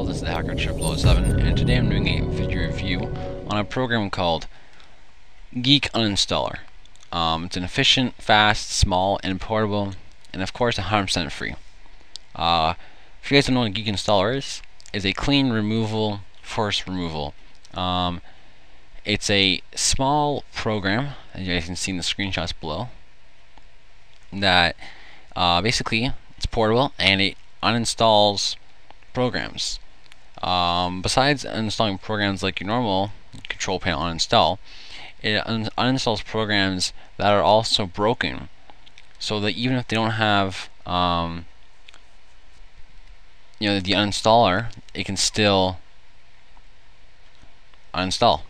this is the Hacker 007, and today I'm doing a video review on a program called Geek Uninstaller. Um, it's an efficient, fast, small, and portable, and of course 100% free. Uh, if you guys don't know what Geek Installer is, is a clean removal, force removal. Um, it's a small program, as you guys can see in the screenshots below, that uh, basically it's portable and it uninstalls programs. Um, besides uninstalling programs like your normal control panel uninstall, it un uninstalls programs that are also broken so that even if they don't have um, you know the uninstaller it can still uninstall.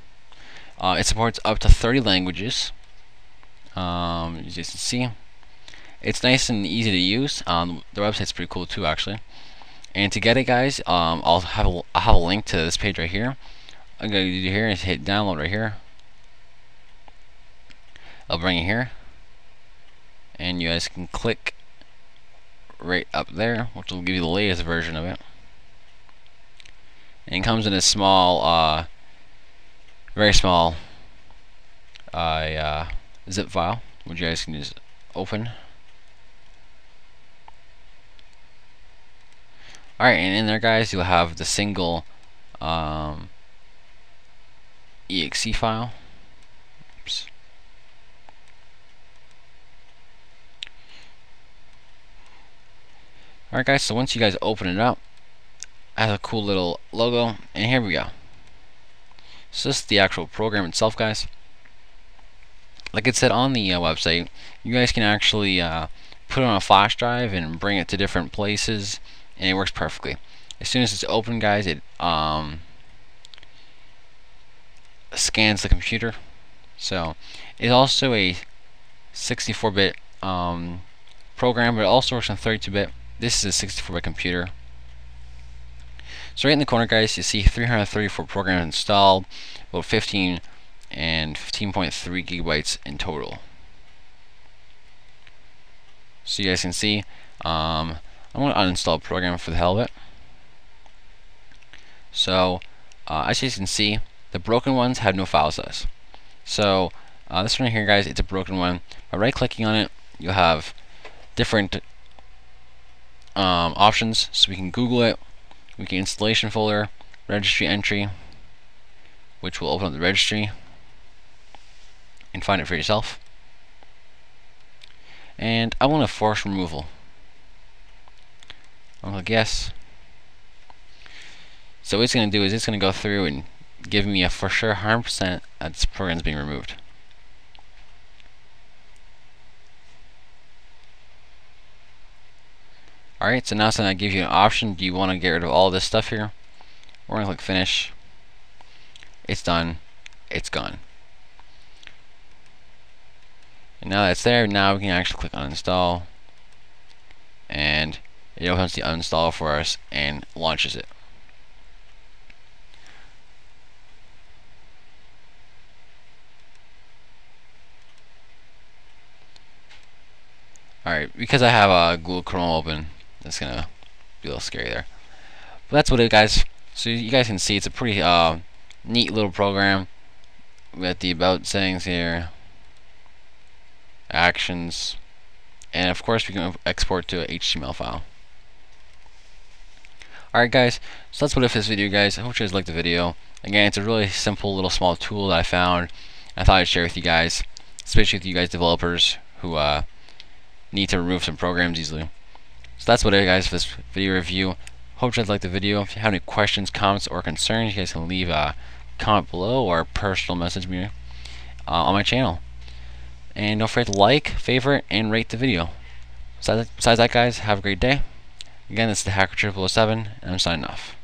Uh, it supports up to 30 languages. Um, as you can see it's nice and easy to use. Um, the website's pretty cool too actually and to get it, guys, um, I'll have a, I'll have a link to this page right here. I'm gonna do here is hit download right here. I'll bring it here, and you guys can click right up there, which will give you the latest version of it. And it comes in a small, uh, very small uh, uh, zip file, which you guys can just open. Alright, and in there, guys, you'll have the single um, exe file. Oops. Alright, guys, so once you guys open it up, it has a cool little logo, and here we go. So this is the actual program itself, guys. Like it said on the uh, website, you guys can actually uh, put it on a flash drive and bring it to different places and it works perfectly. As soon as it's open, guys, it um, scans the computer. So it's also a 64-bit um, program, but it also works on 32-bit. This is a 64-bit computer. So right in the corner, guys, you see 334 programs installed, about 15 and 15.3 gigabytes in total. So you guys can see, um, I'm going to uninstall a program for the hell of it. So, uh, as you can see, the broken ones have no file size. So, uh, this one here, guys, it's a broken one. By right-clicking on it, you'll have different um, options. So we can Google it. We can installation folder, registry entry, which will open up the registry and find it for yourself. And I want a force removal. I'll guess. So what it's going to do is it's going to go through and give me a for sure harm percent that this program is being removed. Alright, so now it's going to give you an option. Do you want to get rid of all this stuff here? We're going to click finish. It's done. It's gone. And now that's there, now we can actually click on install. And it opens the uninstall for us and launches it. Alright, because I have a Google Chrome open, it's gonna be a little scary there. But that's what it guys. So you guys can see it's a pretty uh, neat little program We got the about settings here, actions, and of course we can export to an HTML file. Alright guys, so that's what it for this video guys. I hope you guys liked the video. Again, it's a really simple little small tool that I found. I thought I'd share with you guys, especially with you guys developers who uh, need to remove some programs easily. So that's what it guys for this video review. Hope you guys liked the video. If you have any questions, comments, or concerns, you guys can leave a comment below or personal message me uh, on my channel. And don't forget to like, favorite, and rate the video. Besides that, guys, have a great day. Again, this is the Hacker 007, and I'm signing off.